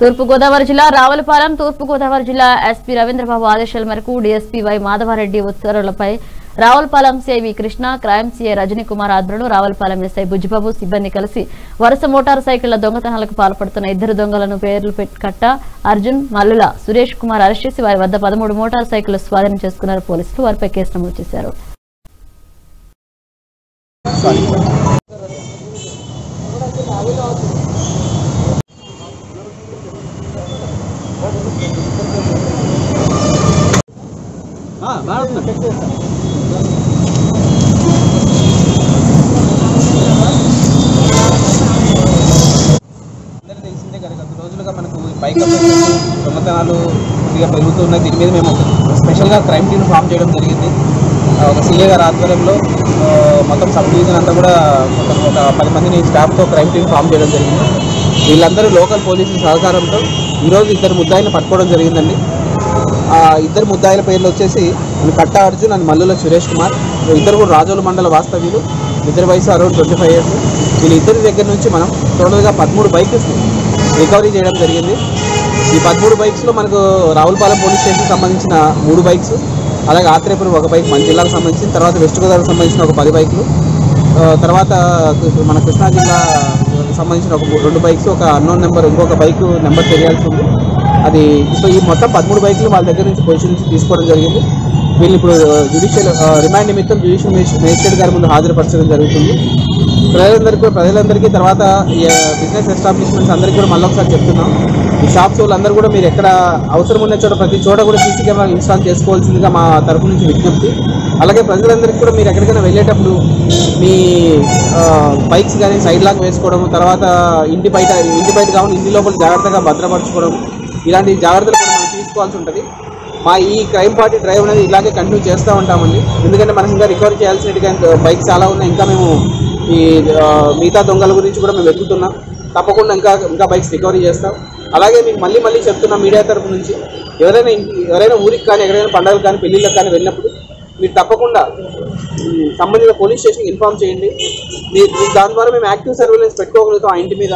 తూర్పుగోదావరి జిల్లా రావులపాలెం తూర్పుగోదావరి జిల్లా ఎస్పీ రవీంద్రబాబు ఆదేశాల మేరకు DSP Y Madhavareddy ఉత్తర్వులపై Ravulapalem CI V Krishna crime CI Rajani Kumar ఆధ్వర్యంలో రావులపాలెం ఎస్ఐ బుజ్జిబాబు సిబ్బంది కలిసి వరుస మోటార్ సైకిళ్ళ దొంగతనాలకు పాల్పడుతున్న ఇద్దరు దొంగలను పేర్లు కట్ట అర్జున్ మల్లుల సురేష్ కుమార్ అరెస్ట్ చేసి వారి వద్ద పదమూడు మోటార్ సైకిళ్ళు స్వాధీనం చేసుకున్నారు పోలీసులు. వారిపై కేసు నమోదు చేశారు. అందరూ తెలిసిందే కదా గత రోజులుగా మనకు ఈ బైక్ దొంగతనాలు కొద్దిగా పెరుగుతున్నాయి దీని మీద మేము స్పెషల్గా క్రైమ్ టీమ్ ఫామ్ చేయడం జరిగింది. ఒక సీఏ గారి ఆధ్వర్యంలో మొత్తం సబ్ డివిజన్ అంతా కూడా మొత్తం ఒక పది మందిని స్టాఫ్తో క్రైమ్ టీమ్ ఫామ్ చేయడం జరిగింది. వీళ్ళందరూ లోకల్ పోలీసుల సహకారంతో ఈరోజు ఇద్దరు ముద్దాయిని పట్టుకోవడం జరిగిందండి. ఇద్దరు ముద్దాయిల పేర్లు వచ్చేసి కట్ట అర్జున్ అండ్ మల్లుల సురేష్ కుమార్. ఇద్దరు కూడా రాజోలు మండల వాస్తవ్యులు. ఇద్దరి వయసు అరౌండ్ ట్వంటీ ఫైవ్ ఇయర్స్ వీళ్ళిద్దరి దగ్గర నుంచి మనం టోటల్గా పదమూడు బైక్స్ రికవరీ చేయడం జరిగింది. ఈ పదమూడు బైక్స్లో మనకు రావులపాలెం పోలీస్ స్టేషన్కి సంబంధించిన మూడు బైక్స్ అలాగే ఆత్రేపురం ఒక బైక్ మన జిల్లాకు సంబంధించిన తర్వాత వెస్ట్ గోదావరికి సంబంధించిన ఒక పది బైకులు తర్వాత మన కృష్ణా జిల్లా సంబంధించిన ఒక మూడు- రెండు బైక్స్ ఒక అన్నోన్ నెంబర్ ఇంకొక బైక్ నెంబర్ తెలియాల్సి ఉంది. అది సో ఈ మొత్తం పదమూడు బైకులు వాళ్ళ దగ్గర నుంచి పొజిషన్ నుంచి తీసుకోవడం జరిగింది. వీళ్ళు ఇప్పుడు జ్యుడిషియల్ రిమాండ్ నిమిత్తం జ్యుడిషియల్ మేజిస్ట్రేట్ గారి ముందు హాజరుపరచడం జరుగుతుంది. ప్రజలందరికీ ప్రజలందరికీ తర్వాత బిజినెస్ ఎస్టాబ్లిష్మెంట్స్ అందరికీ కూడా మళ్ళీ ఒకసారి చెప్తున్నాం. ఈ షాప్స్ వాళ్ళందరూ కూడా మీరు ఎక్కడ అవసరం ఉన్న చోట ప్రతి చోట కూడా సీసీ కెమెరాలు ఇన్స్టాల్ చేసుకోవాల్సిందిగా మా తరపు నుంచి విజ్ఞప్తి. అలాగే ప్రజలందరికీ కూడా మీరు ఎక్కడికైనా వెళ్ళేటప్పుడు మీ బైక్స్ కానీ సైడ్ లాక్ వేసుకోవడం తర్వాత ఇంటి బయట ఇంటి బయట కావాలి ఇంటి లోపల జాగ్రత్తగా భద్రపరచుకోవడం ఇలాంటి జాగ్రత్తలు మనం తీసుకోవాల్సి ఉంటుంది. మా ఈ క్రైమ్ పార్టీ డ్రైవ్ అనేది ఇలాగే కంటిన్యూ చేస్తూ ఉంటామండి. ఎందుకంటే మనం ఇంకా రికవర్ చేయాల్సిన బైక్స్ చాలా ఉన్నాయి. ఇంకా మేము ఈ మిగతా దొంగల గురించి కూడా మేము వెతుకుతున్నాం. తప్పకుండా ఇంకా ఇంకా బైక్స్ రికవరీ చేస్తాం. అలాగే మీకు మళ్ళీ మళ్ళీ చెప్తున్నా మీడియా తరపు నుంచి ఎవరైనా ఎవరైనా ఊరికి కానీ ఎక్కడైనా పండుగలు కానీ పెళ్ళిళ్ళకి కానీ వెళ్ళినప్పుడు మీరు తప్పకుండా సంబంధించిన సంబంధిత పోలీస్ స్టేషన్కి ఇన్ఫామ్ చేయండి. మీ మీ దాని ద్వారా మేము యాక్టివ్ సర్వేలెన్స్ పెట్టుకోగలుగుతాం ఆ ఇంటి మీద.